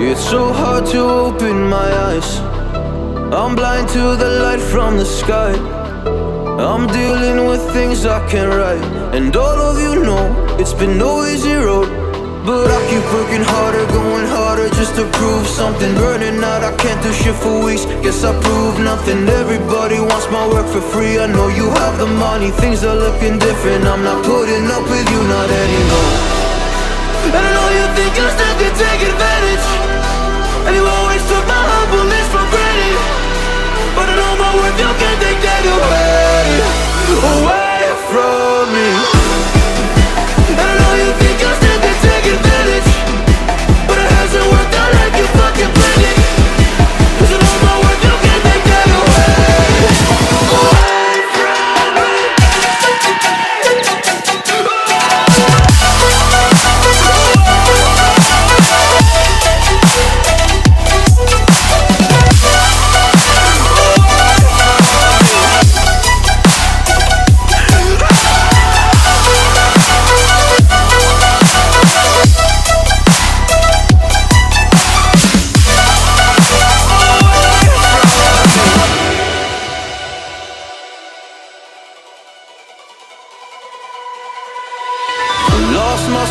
It's so hard to open my eyes. I'm blind to the light from the sky. I'm dealing with things I can't write. And all of you know it's been no easy road. But I keep working harder, going harder just to prove something. Burning out, I can't do shit for weeks. Guess I proved nothing. Everybody wants my work for free. I know you have the money, things are looking different. I'm not putting up with you, not anymore. And I know you think you still can take advantage. And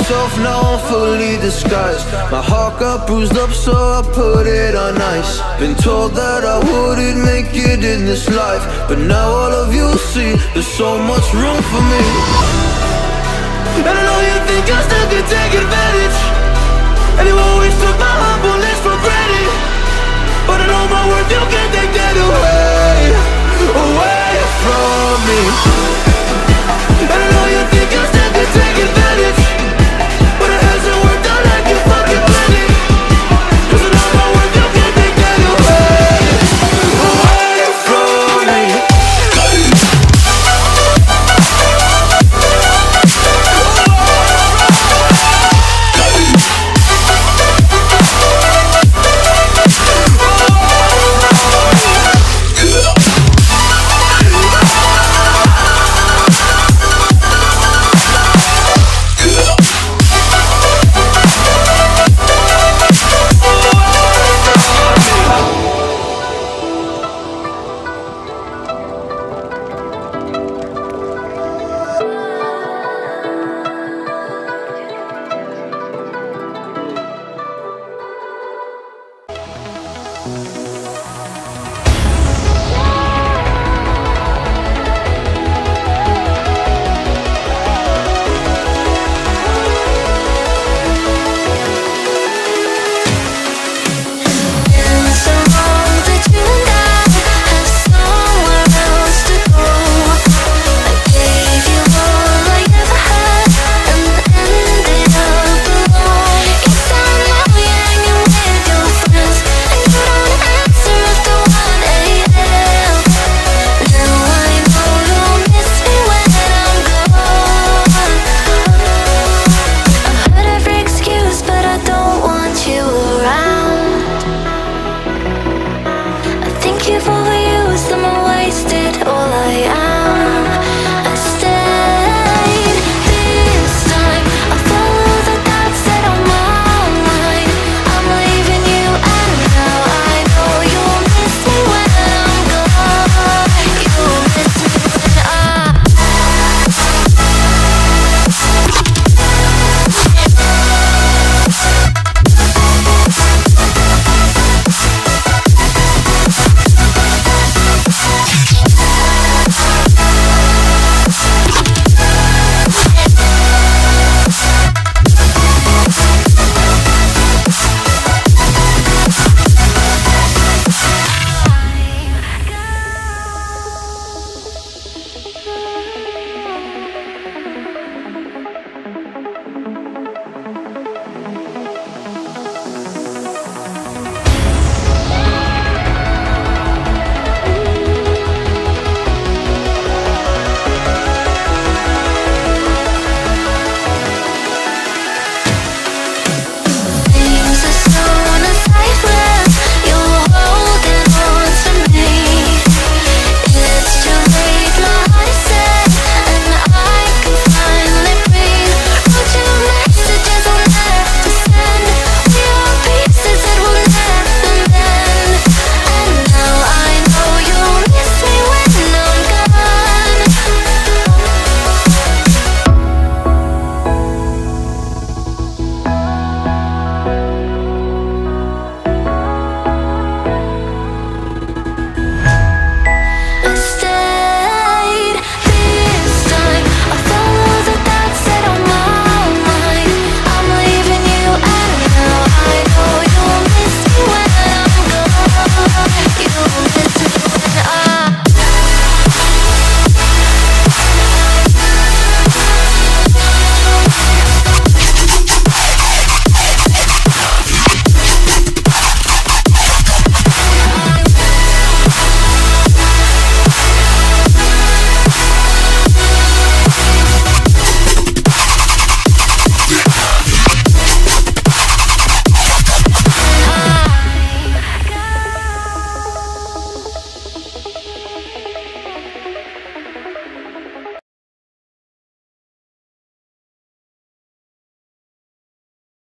myself, now fully disguised. My heart got bruised up, so I put it on ice. Been told that I wouldn't make it in this life. But now all of you see, there's so much room for me. And I know you think I still can take